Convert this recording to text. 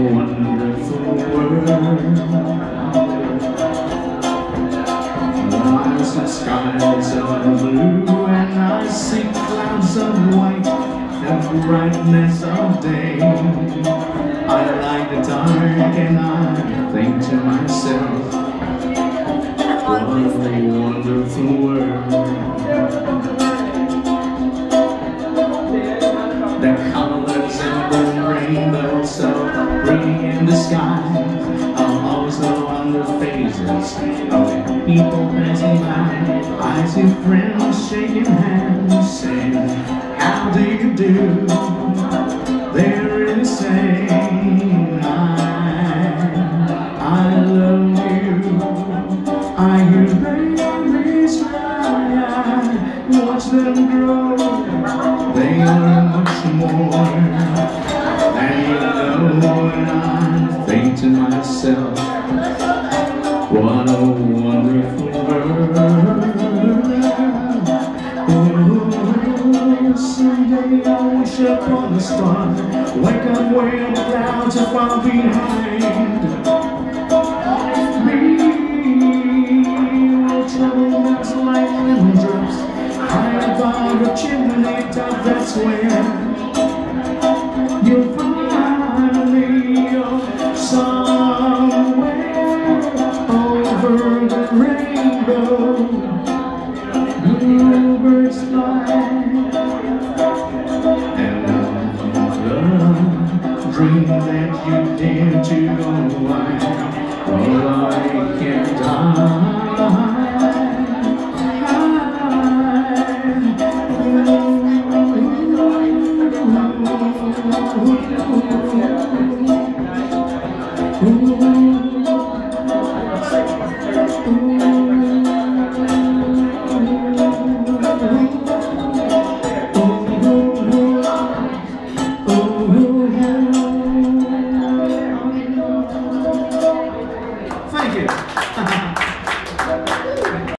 wonderful world. Eyes and skies of blue, and I see clouds of white and brightness of day. I like the dark, and I think to myself, what a wonderful world. Faces people passing by. I see friends shaking hands, saying, How do you do? They're saying, I, I love you. I hear babies cry, I watch them grow. They learn much more than you know, are far behind. Me, will melts like lemon drops, high above the chimney top. That's where 네.